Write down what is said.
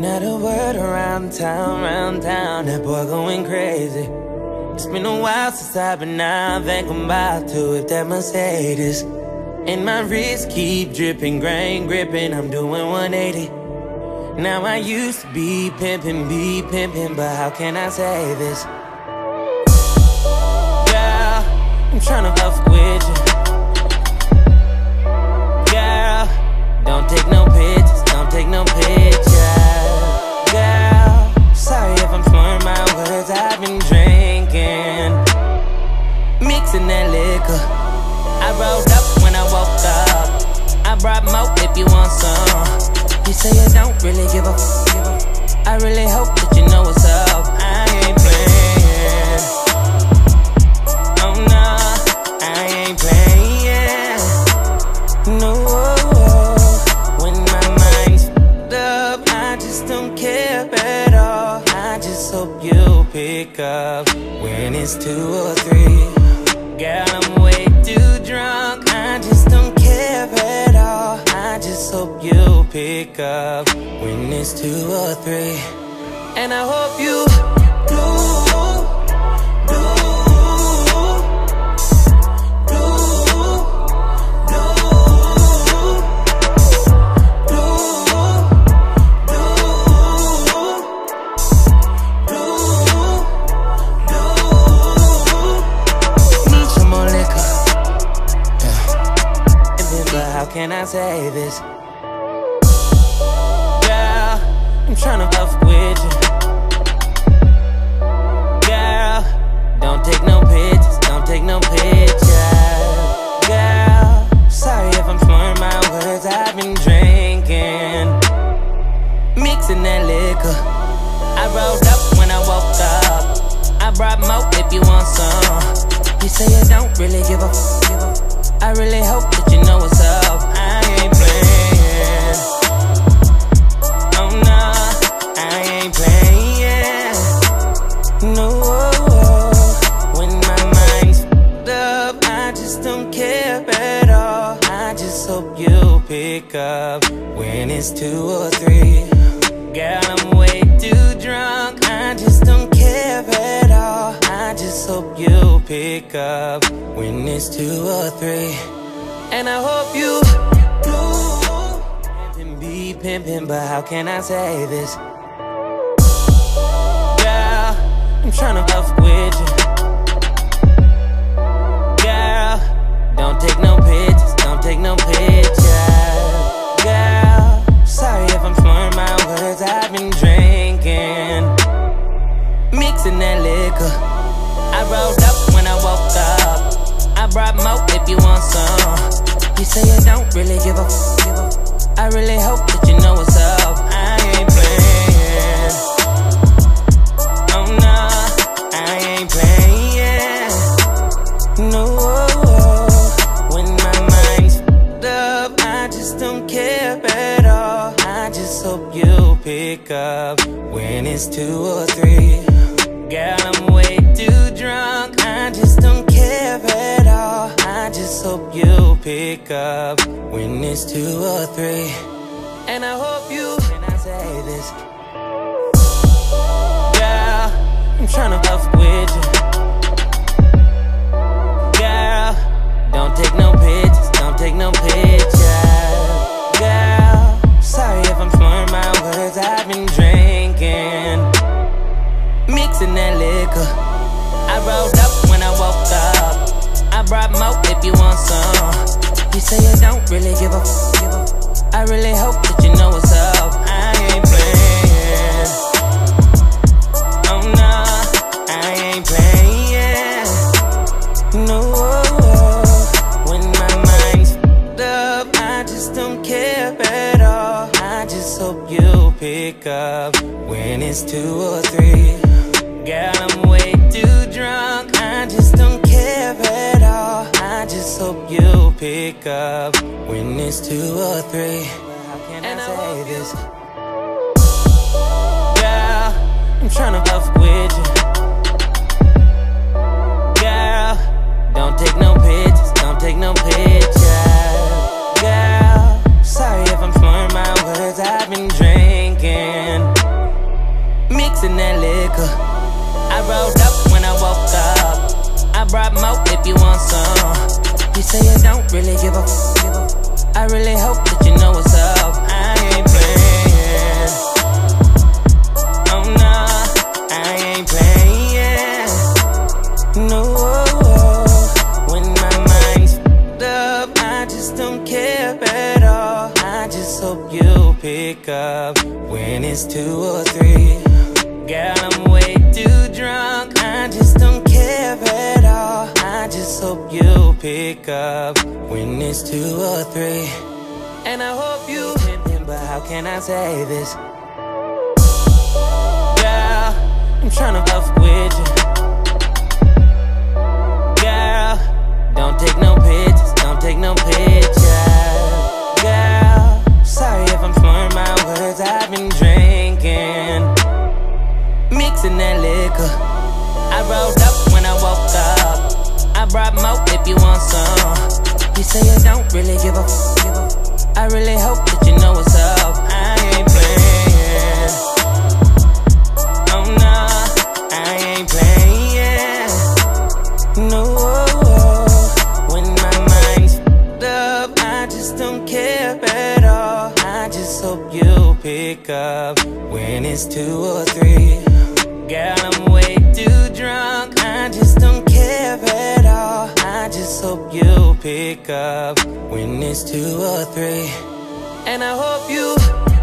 Not a word around town, around town, that boy going crazy. It's been a while since I've been out, think I'm to if that Mercedes. And my wrist keep dripping, grain gripping, I'm doing 180. Now I used to be pimping, be pimping, but how can I say this? Girl, I'm tryna fuck with you. Mixing that liquor. I rolled up when I woke up. I brought more if you want some. You say you don't really give a f. I really hope that you know what's up. I ain't playing. Oh no, I ain't playing. No, when my mind's up, I just don't care at all. I just hope you pick up when it's two or three. Girl, I'm way too drunk. I just don't care at all. I just hope you pick up when it's two or three. And I hope you do. Can I say this? Girl, I'm tryna fuck with you. Girl, don't take no pictures, don't take no pictures. Girl, sorry if I'm slurring my words, I've been drinking, mixing that liquor. I rolled up when I woke up. I brought more if you want some. You say you don't really give a. I really hope that you know what's up. I ain't playing. Oh no, I ain't playing. No, when my mind's up, I just don't care at all. I just hope you pick up when it's two or three. Girl, I'm way pick up when it's two or three. And I hope you do. Pimpin', be pimpin', but how can I say this? Girl, I'm tryna fuck with you. Girl, don't take no pictures, don't take no pictures. Say you don't really give f. I really hope that you know what's up. I ain't playing. Oh no, I ain't playing. No, when my mind's up, I just don't care at all. I just hope you pick up when it's two or three. Girl, I'm way pick up when it's two or three. And I hope you. Can I say this? Girl, I'm tryna fuck with you. Girl, don't take no pictures, don't take no pictures. Girl, sorry if I'm slurring my words, I've been drinking, mixing that if you want some. You say you don't really give a f. I really hope that you know what's up. I ain't playing. Oh no, I ain't playing. No, when my mind's up, I just don't care at all. I just hope you pick up when it's two or three. Girl, I'm way you pick up when it's two or three. How can and I say I this? Girl, I'm tryna fuck with you. Girl, don't take no pictures, don't take no pictures. Girl, sorry if I'm slurring my words, I've been drinking, mixing that liquor. I rolled up when I woke up. I brought more if you want some. You say you don't really give a f. I really hope that you know what's up. I ain't playing. Oh nah, I ain't playing. No, when my mind's up, I just don't care at all. I just hope you pick up when it's two or three. Pick up when it's two or three. And I hope you but how can I say this? Girl, I'm tryna puff with you. Girl, don't take no pictures, don't take no pictures. Girl, You say you don't really give a f. I really hope that you know what's up. I ain't playing. Oh nah, I ain't playing. No, when my mind's up, I just don't care at all. I just hope you pick up when it's two or three. Girl, I'm way pick up when it's two or three. And I hope you